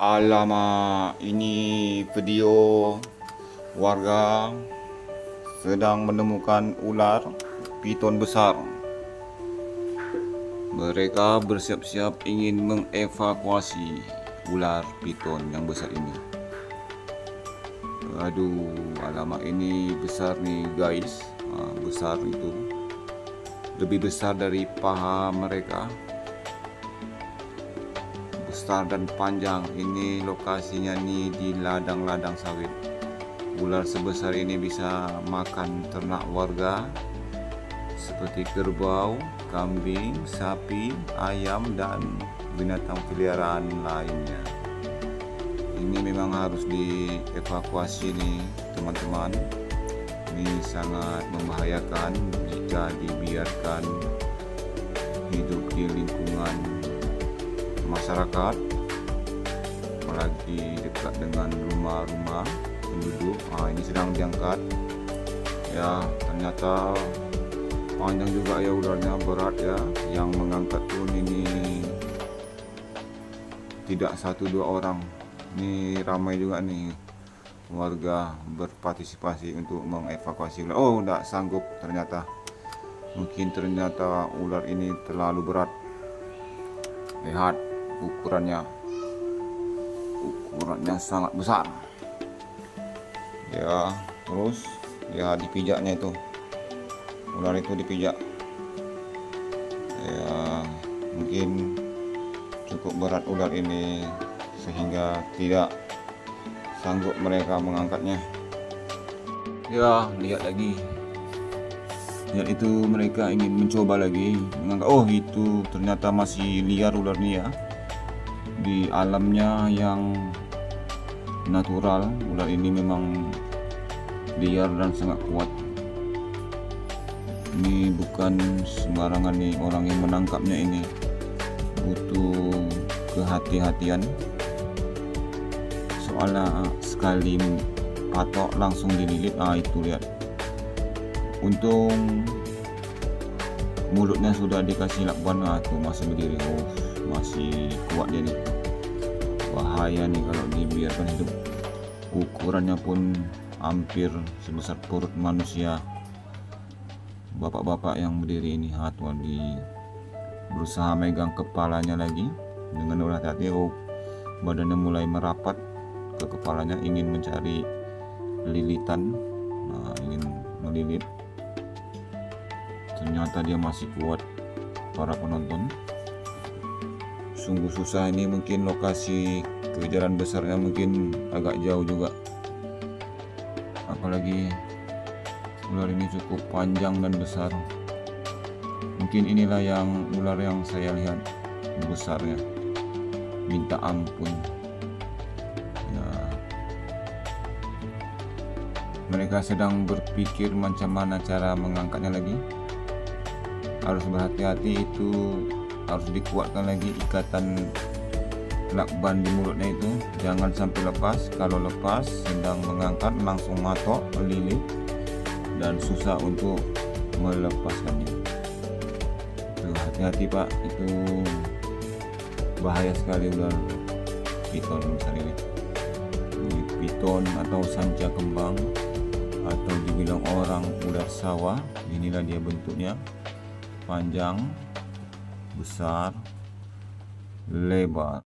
Alamak, ini video warga sedang menemukan ular piton besar. Mereka bersiap-siap ingin mengevakuasi ular piton yang besar ini. Aduh, alamak ini besar nih guys. Ah, besar itu. Lebih besar dari paha mereka besar dan panjang. Ini lokasinya nih di ladang-ladang sawit. Ular sebesar ini bisa makan ternak warga seperti kerbau, kambing, sapi, ayam dan binatang peliharaan lainnya. Ini memang harus dievakuasi nih teman-teman. Ini sangat membahayakan jika dibiarkan hidup di lingkungan masyarakat. Apalagi dekat dengan rumah-rumah penduduk. Nah, ini sedang diangkat. Ya ternyata panjang juga ya udarnya berat ya. Yang mengangkat pun ini tidak satu dua orang. Ini ramai juga nih warga berpartisipasi untuk mengevakuasi ular. Oh tidak sanggup ternyata. Mungkin ternyata ular ini terlalu berat. Lihat ukurannya ukurannya sangat besar. Ya terus ya dipijaknya itu. Ular itu dipijak. Ya mungkin cukup berat ular ini sehingga tidak sanggup mereka mengangkatnya. Ya lihat lagi. Lihat itu mereka ingin mencoba lagi mengangkat. Oh itu ternyata masih liar ular ini ya di alamnya yang natural. Ular ini memang liar dan sangat kuat. Ini bukan sembarangan nih orang yang menangkapnya ini. Butuh kehati-hatian. Soalnya sekali patok langsung dililit ah itu lihat. Untung mulutnya sudah dikasih lakban ah masih berdiri. Oh masih kuat dia nih bahaya nih kalau dibiarkan hidup. Ukurannya pun hampir sebesar perut manusia. Bapak-bapak yang berdiri ini hatuan di berusaha megang kepalanya lagi. Dengan ulah hati oh badannya mulai merapat ke kepalanya ingin mencari lilitan. Nah, ingin melilit. Ternyata dia masih kuat para penonton sungguh susah ini mungkin lokasi kejaran besarnya mungkin agak jauh juga. Apalagi ular ini cukup panjang dan besar. Mungkin inilah yang ular yang saya lihat besarnya. Minta ampun. Ya. Mereka sedang berpikir macam mana cara mengangkatnya lagi. Harus berhati-hati itu harus dikuatkan lagi ikatan lakban di mulutnya itu. Jangan sampai lepas. Kalau lepas sedang mengangkat langsung matok lilit dan susah untuk melepaskannya. Hati-hati pak. Itu bahaya sekali ular piton ini. Ini piton atau sanca kembang atau dibilang orang ular sawah. Inilah dia bentuknya panjang besar lebar